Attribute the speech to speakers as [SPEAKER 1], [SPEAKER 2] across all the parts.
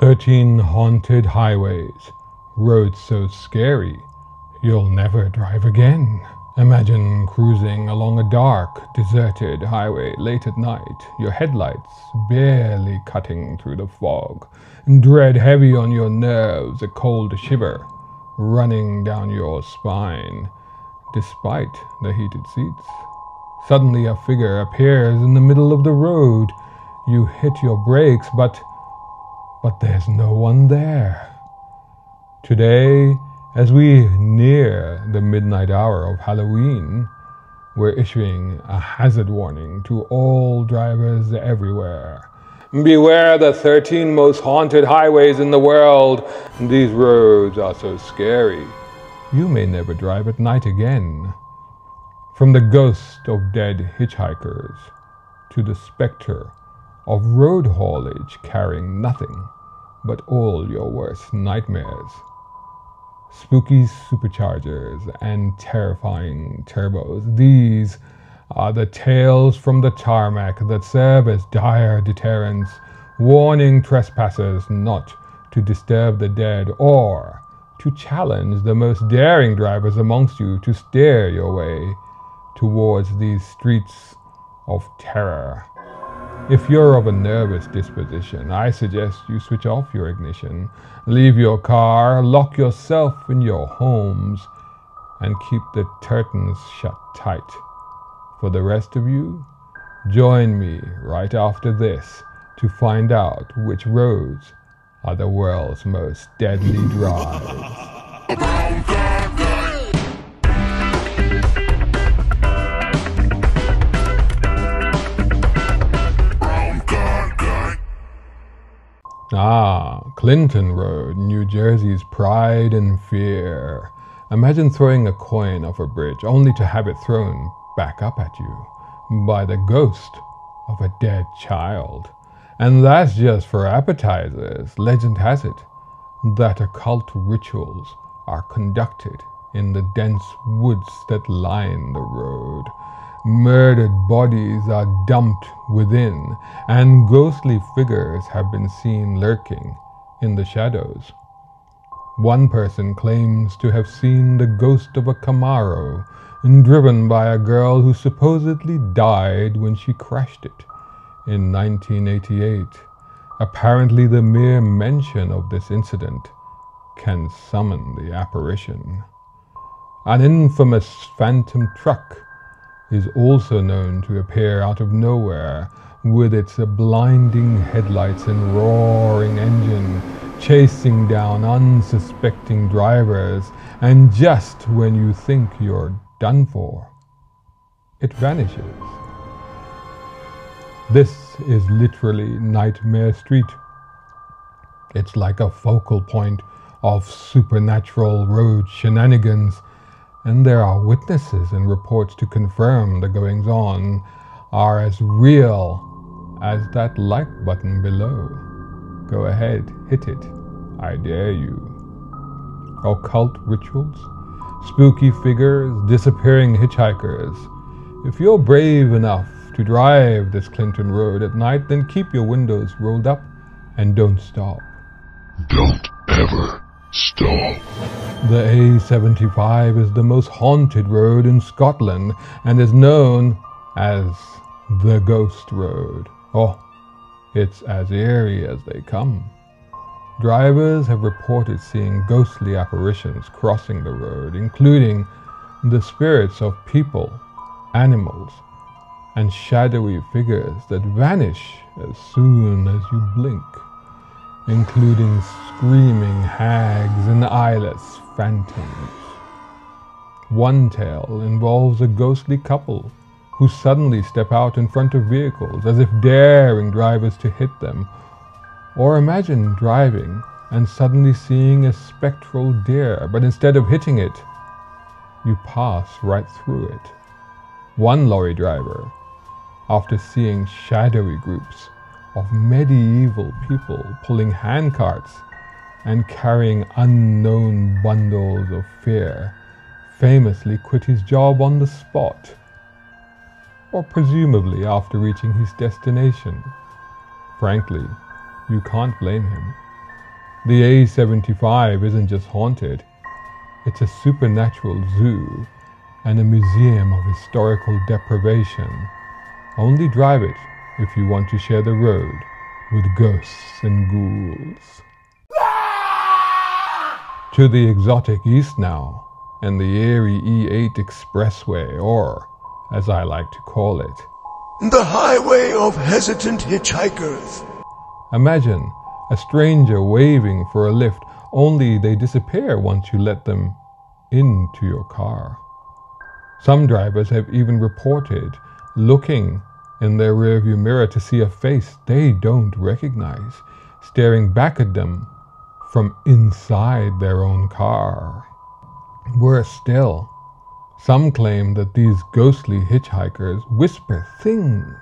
[SPEAKER 1] Thirteen haunted highways, roads so scary, you'll never drive again. Imagine cruising along a dark, deserted highway late at night, your headlights barely cutting through the fog, and dread heavy on your nerves, a cold shiver running down your spine, despite the heated seats. Suddenly a figure appears in the middle of the road. You hit your brakes, but but there's no one there. Today, as we near the midnight hour of Halloween, we're issuing a hazard warning to all drivers everywhere. Beware the 13 most haunted highways in the world. These roads are so scary. You may never drive at night again. From the ghost of dead hitchhikers to the specter of road haulage carrying nothing but all your worst nightmares. Spooky superchargers and terrifying turbos. These are the tales from the tarmac that serve as dire deterrents, warning trespassers not to disturb the dead or to challenge the most daring drivers amongst you to steer your way towards these streets of terror. If you're of a nervous disposition, I suggest you switch off your ignition, leave your car, lock yourself in your homes, and keep the curtains shut tight. For the rest of you, join me right after this to find out which roads are the world's most deadly drives. Ah, Clinton Road, New Jersey's pride and fear. Imagine throwing a coin off a bridge only to have it thrown back up at you by the ghost of a dead child. And that's just for appetizers. Legend has it that occult rituals are conducted in the dense woods that line the road. Murdered bodies are dumped within, and ghostly figures have been seen lurking in the shadows. One person claims to have seen the ghost of a Camaro driven by a girl who supposedly died when she crashed it in 1988. Apparently, the mere mention of this incident can summon the apparition. An infamous phantom truck is also known to appear out of nowhere with its blinding headlights and roaring engine chasing down unsuspecting drivers and just when you think you're done for. It vanishes. This is literally Nightmare Street. It's like a focal point of supernatural road shenanigans, and there are witnesses and reports to confirm the goings on are as real as that like button below. Go ahead, hit it. I dare you. Occult rituals, spooky figures, disappearing hitchhikers. If you're brave enough to drive this Clinton Road at night, then keep your windows rolled up and don't stop.
[SPEAKER 2] Don't ever stop.
[SPEAKER 1] The A75 is the most haunted road in Scotland and is known as the Ghost Road. Oh, it's as eerie as they come. Drivers have reported seeing ghostly apparitions crossing the road, including the spirits of people, animals, and shadowy figures that vanish as soon as you blink, including screaming hags and eyeless phantoms. One tale involves a ghostly couple who suddenly step out in front of vehicles as if daring drivers to hit them or imagine driving and suddenly seeing a spectral deer, but instead of hitting it, you pass right through it. One lorry driver, after seeing shadowy groups of medieval people pulling handcarts and carrying unknown bundles of fear, famously quit his job on the spot, or presumably after reaching his destination. Frankly, you can't blame him. The A75 isn't just haunted, it's a supernatural zoo and a museum of historical deprivation. Only drive it if you want to share the road with ghosts and ghouls. to the exotic east now, and the eerie E8 Expressway, or, as I like to call it,
[SPEAKER 2] The highway of hesitant hitchhikers.
[SPEAKER 1] Imagine a stranger waving for a lift, only they disappear once you let them into your car. Some drivers have even reported looking in their rearview mirror to see a face they don't recognize staring back at them from inside their own car. Worse still, some claim that these ghostly hitchhikers whisper things,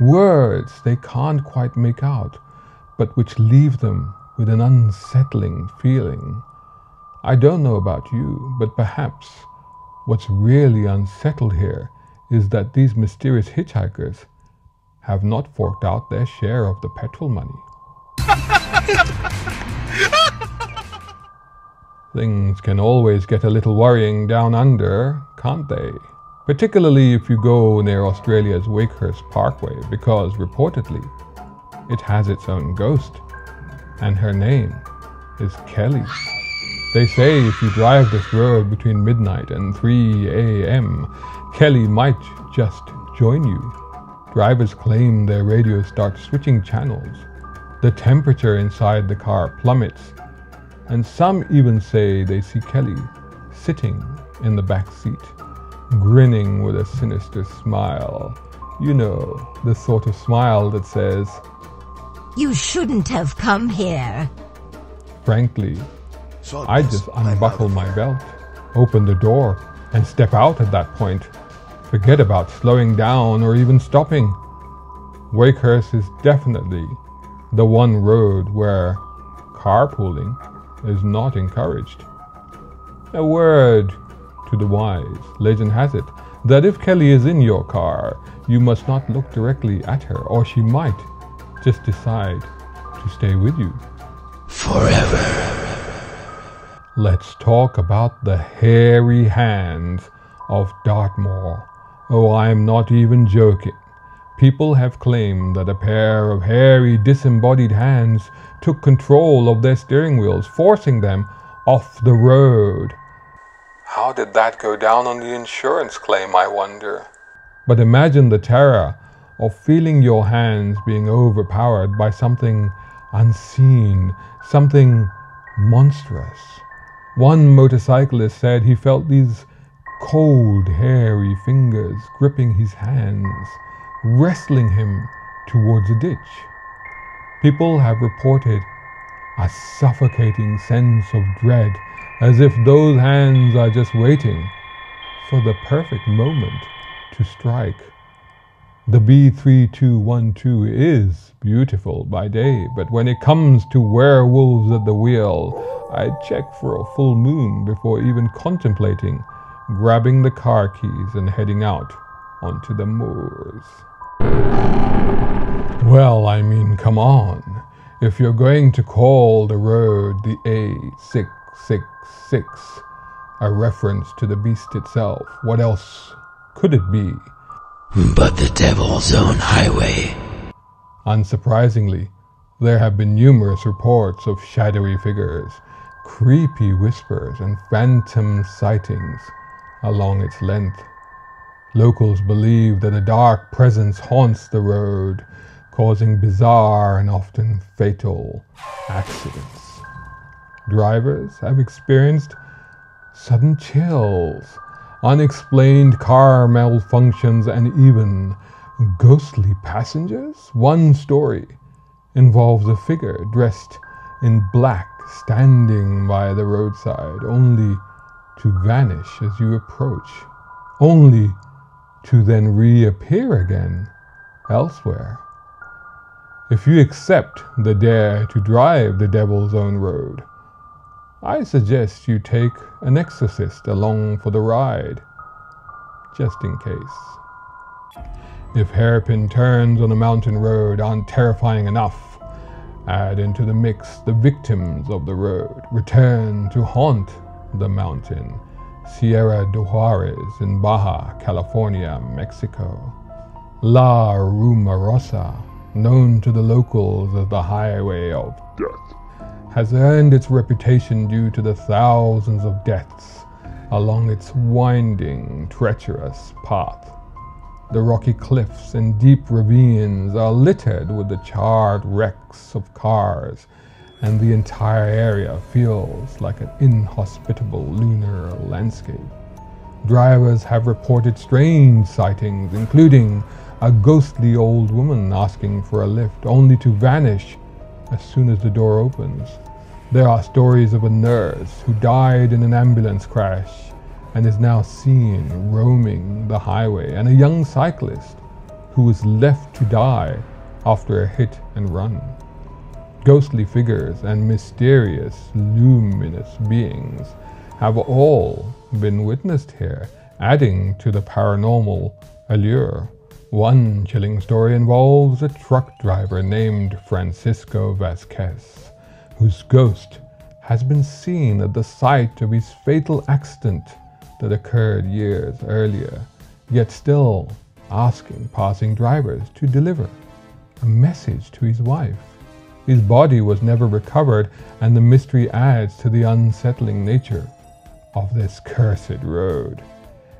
[SPEAKER 1] words they can't quite make out, but which leave them with an unsettling feeling. I don't know about you, but perhaps what's really unsettled here is that these mysterious hitchhikers have not forked out their share of the petrol money. Things can always get a little worrying down under, can't they? Particularly if you go near Australia's Wakehurst Parkway, because reportedly it has its own ghost, and her name is Kelly. They say if you drive this road between midnight and 3 a.m., Kelly might just join you. Drivers claim their radios start switching channels. The temperature inside the car plummets and some even say they see Kelly sitting in the back seat, grinning with a sinister smile. You know, the sort of smile that says,
[SPEAKER 3] You shouldn't have come here.
[SPEAKER 1] Frankly, I just unbuckle my belt, open the door, and step out at that point. Forget about slowing down or even stopping. Wakehurst is definitely the one road where carpooling is not encouraged. A word to the wise. Legend has it that if Kelly is in your car, you must not look directly at her, or she might just decide to stay with you. Let's talk about the hairy hands of Dartmoor. Oh, I'm not even joking. People have claimed that a pair of hairy, disembodied hands took control of their steering wheels, forcing them off the road. How did that go down on the insurance claim, I wonder? But imagine the terror of feeling your hands being overpowered by something unseen, something monstrous. One motorcyclist said he felt these cold, hairy fingers gripping his hands, wrestling him towards a ditch. People have reported a suffocating sense of dread, as if those hands are just waiting for the perfect moment to strike. The B3212 is beautiful by day, but when it comes to werewolves at the wheel, I check for a full moon before even contemplating grabbing the car keys and heading out onto the moors. Well, I mean, come on. If you're going to call the road the A666, a reference to the beast itself, what else could it be?
[SPEAKER 4] But the Devil's Own Highway.
[SPEAKER 1] Unsurprisingly, there have been numerous reports of shadowy figures, creepy whispers, and phantom sightings along its length. Locals believe that a dark presence haunts the road, causing bizarre and often fatal accidents. Drivers have experienced sudden chills, unexplained car malfunctions, and even ghostly passengers. One story involves a figure dressed in black standing by the roadside, only to vanish as you approach, only to then reappear again elsewhere. If you accept the dare to drive the devil's own road, I suggest you take an exorcist along for the ride, just in case. If hairpin turns on a mountain road aren't terrifying enough, Add into the mix the victims of the road return to haunt the mountain. Sierra de Juarez in Baja California, Mexico. La Rumorosa, known to the locals as the Highway of Death, has earned its reputation due to the thousands of deaths along its winding, treacherous path. The rocky cliffs and deep ravines are littered with the charred wrecks of cars, and the entire area feels like an inhospitable lunar landscape. Drivers have reported strange sightings, including a ghostly old woman asking for a lift, only to vanish as soon as the door opens. There are stories of a nurse who died in an ambulance crash and is now seen roaming the highway, and a young cyclist who was left to die after a hit and run. Ghostly figures and mysterious, luminous beings have all been witnessed here, adding to the paranormal allure. One chilling story involves a truck driver named Francisco Vasquez, whose ghost has been seen at the site of his fatal accident that occurred years earlier, yet still asking passing drivers to deliver a message to his wife. His body was never recovered, and the mystery adds to the unsettling nature of this cursed road.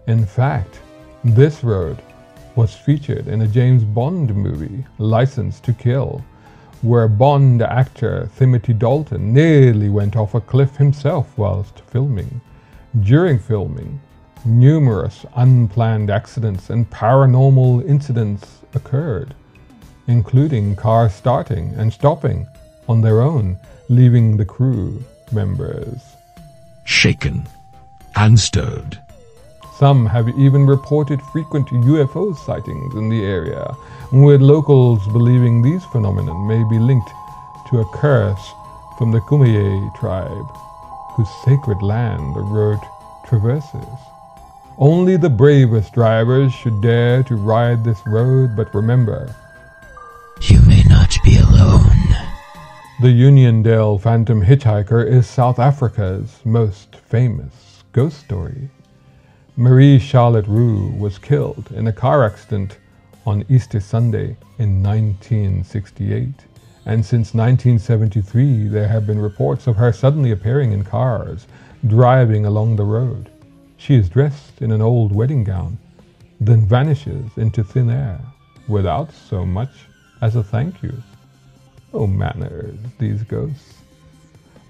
[SPEAKER 1] In fact, this road was featured in a James Bond movie, License to Kill, where Bond actor Timothy Dalton nearly went off a cliff himself whilst filming. During filming, numerous unplanned accidents and paranormal incidents occurred, including cars starting and stopping on their own, leaving the crew members
[SPEAKER 4] shaken and stirred.
[SPEAKER 1] Some have even reported frequent UFO sightings in the area, with locals believing these phenomena may be linked to a curse from the Kumeyaay tribe, whose sacred land the road traverses. Only the bravest drivers should dare to ride this road, but remember,
[SPEAKER 4] You may not be alone.
[SPEAKER 1] the Uniondale Phantom Hitchhiker is South Africa's most famous ghost story. Marie Charlotte Roux was killed in a car accident on Easter Sunday in 1968. And since 1973, there have been reports of her suddenly appearing in cars, driving along the road. She is dressed in an old wedding gown, then vanishes into thin air without so much as a thank you. Oh manners, these ghosts.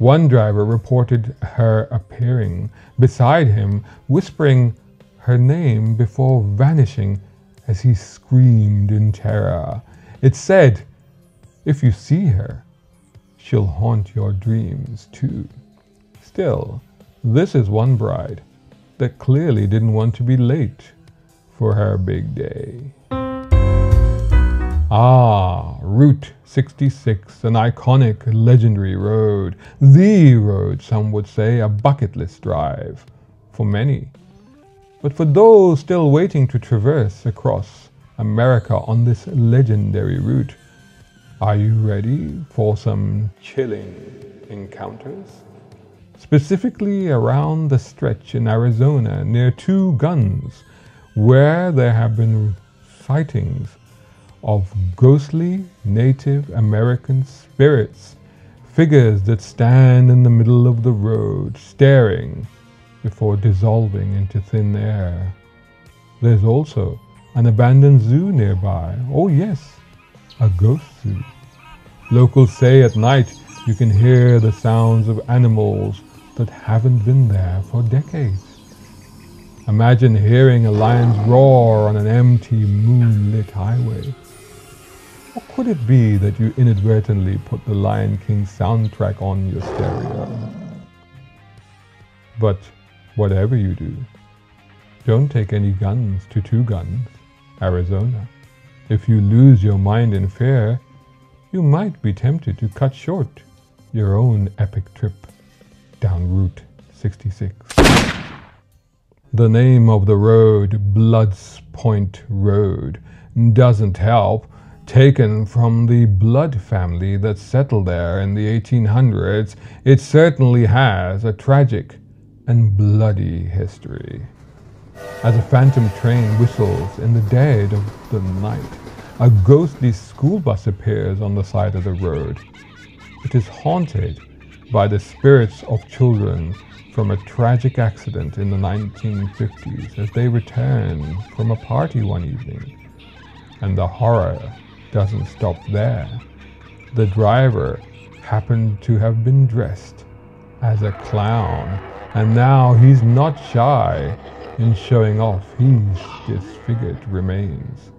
[SPEAKER 1] One driver reported her appearing beside him, whispering her name before vanishing as he screamed in terror. It said, If you see her, she'll haunt your dreams too. Still, this is one bride that clearly didn't want to be late for her big day. Ah, Route 66, an iconic, legendary road. The road, some would say, a bucket list drive for many. But for those still waiting to traverse across America on this legendary route, are you ready for some chilling encounters? Specifically around the stretch in Arizona near Two Guns, where there have been sightings of ghostly Native American spirits, figures that stand in the middle of the road, staring before dissolving into thin air. There's also an abandoned zoo nearby. Oh, yes, a ghost zoo. Locals say at night you can hear the sounds of animals that haven't been there for decades. Imagine hearing a lion's roar on an empty moonlit highway. Or could it be that you inadvertently put the Lion King soundtrack on your stereo? But whatever you do, don't take any guns to Two Guns, Arizona. If you lose your mind in fear, you might be tempted to cut short your own epic trip down Route 66. The name of the road, Bloods Point Road, doesn't help taken from the Blood family that settled there in the 1800s, it certainly has a tragic and bloody history. As a phantom train whistles in the dead of the night, a ghostly school bus appears on the side of the road. It is haunted by the spirits of children from a tragic accident in the 1950s as they return from a party one evening. And the horror doesn't stop there. The driver happened to have been dressed as a clown, and now he's not shy in showing off his disfigured remains.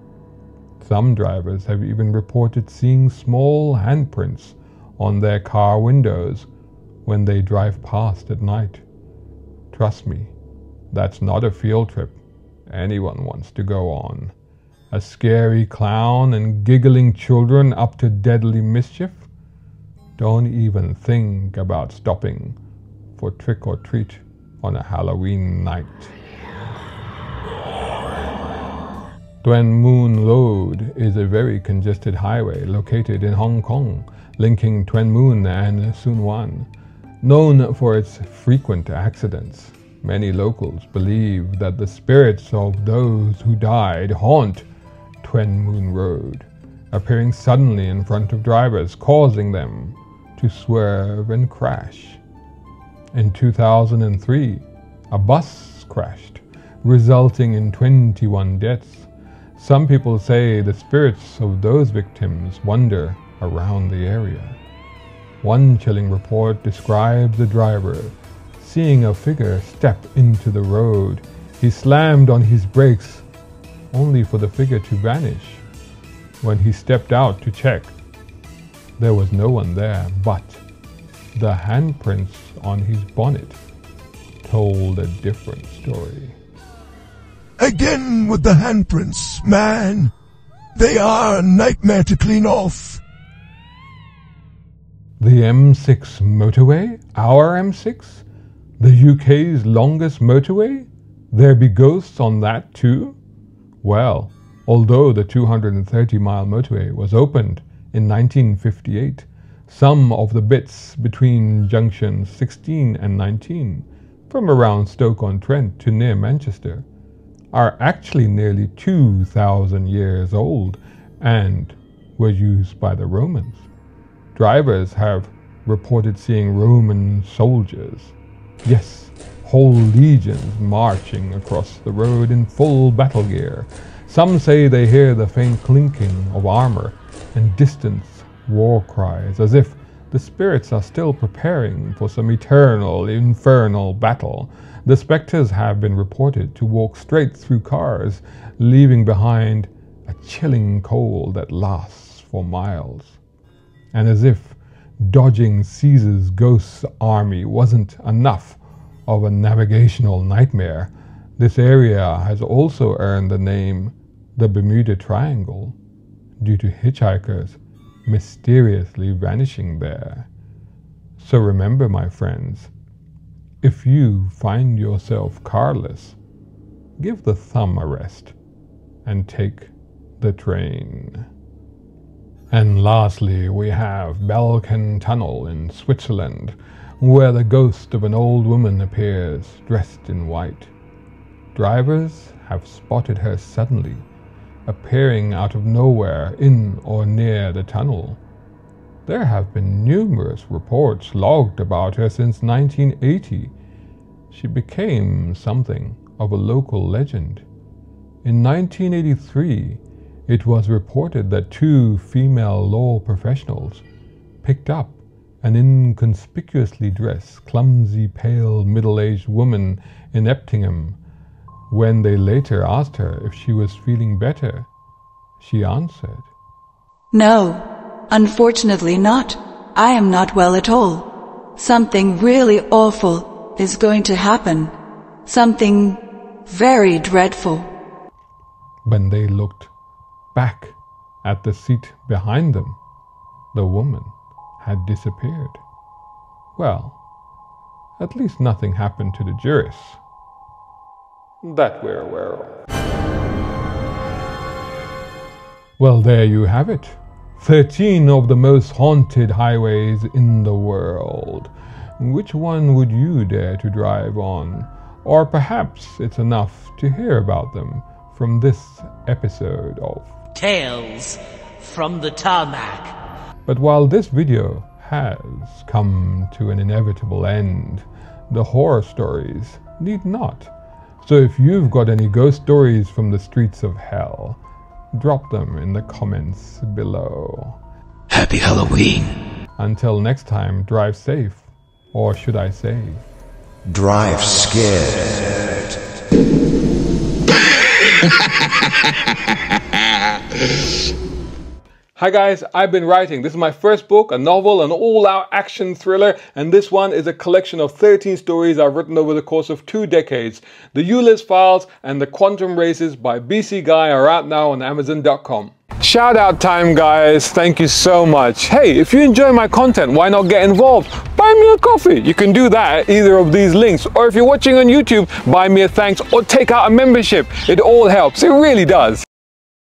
[SPEAKER 1] Some drivers have even reported seeing small handprints on their car windows when they drive past at night. Trust me, that's not a field trip anyone wants to go on. A scary clown and giggling children up to deadly mischief? Don't even think about stopping for trick or treat on a Halloween night. Tuen Mun Road is a very congested highway located in Hong Kong, linking Tuen Mun and Tsuen Wan. Known for its frequent accidents, many locals believe that the spirits of those who died haunt Tuen Mun Road, appearing suddenly in front of drivers, causing them to swerve and crash. In 2003, a bus crashed, resulting in 21 deaths. Some people say the spirits of those victims wander around the area. One chilling report describes the driver seeing a figure step into the road. He slammed on his brakes only for the figure to vanish. When he stepped out to check, there was no one there, but the handprints on his bonnet told a different story.
[SPEAKER 2] Again with the handprints, man. They are a nightmare to clean off.
[SPEAKER 1] The M6 motorway? Our M6? The UK's longest motorway? There be ghosts on that too? Well, although the 230 mile motorway was opened in 1958, some of the bits between junctions 16 and 19, from around Stoke-on-Trent to near Manchester, are actually nearly 2,000 years old and were used by the Romans. Drivers have reported seeing Roman soldiers. Yes, whole legions marching across the road in full battle gear. Some say they hear the faint clinking of armor and distant war cries, as if the spirits are still preparing for some eternal, infernal battle. The specters have been reported to walk straight through cars, leaving behind a chilling cold that lasts for miles and as if dodging Caesar's ghost army wasn't enough of a navigational nightmare, this area has also earned the name the Bermuda Triangle due to hitchhikers mysteriously vanishing there. So remember, my friends, if you find yourself carless, give the thumb a rest and take the train. And lastly, we have Belchen Tunnel in Switzerland, where the ghost of an old woman appears dressed in white. Drivers have spotted her suddenly, appearing out of nowhere in or near the tunnel. There have been numerous reports logged about her since 1980. She became something of a local legend. In 1983, it was reported that two female law professionals picked up an inconspicuously dressed, clumsy, pale, middle-aged woman in Eptingen. When they later asked her if she was feeling better, she answered,
[SPEAKER 5] No, unfortunately not. I am not well at all. Something really awful is going to happen. Something very dreadful.
[SPEAKER 1] When they looked back at the seat behind them, the woman had disappeared. Well, at least nothing happened to the jurists. That we're aware of. Well, there you have it. 13 of the most haunted highways in the world. Which one would you dare to drive on? Or perhaps it's enough to hear about them from this episode of
[SPEAKER 6] Tales from the Tarmac.
[SPEAKER 1] But while this video has come to an inevitable end, the horror stories need not. So if you've got any ghost stories from the streets of hell, drop them in the comments below.
[SPEAKER 4] Happy Halloween.
[SPEAKER 1] Until next time, drive safe. Or should I say,
[SPEAKER 2] Drive scared.
[SPEAKER 1] Hi guys, I've been writing. This is my first book, a novel, an all-out action thriller, and this one is a collection of 13 stories I've written over the course of two decades. The Euless Files and The Quantum Races by BC Guy are out now on Amazon.com. Shout out time guys, thank you so much. Hey, if you enjoy my content, why not get involved? Buy me a coffee. You can do that at either of these links. Or if you're watching on YouTube, buy me a thanks or take out a membership. It all helps, it really does.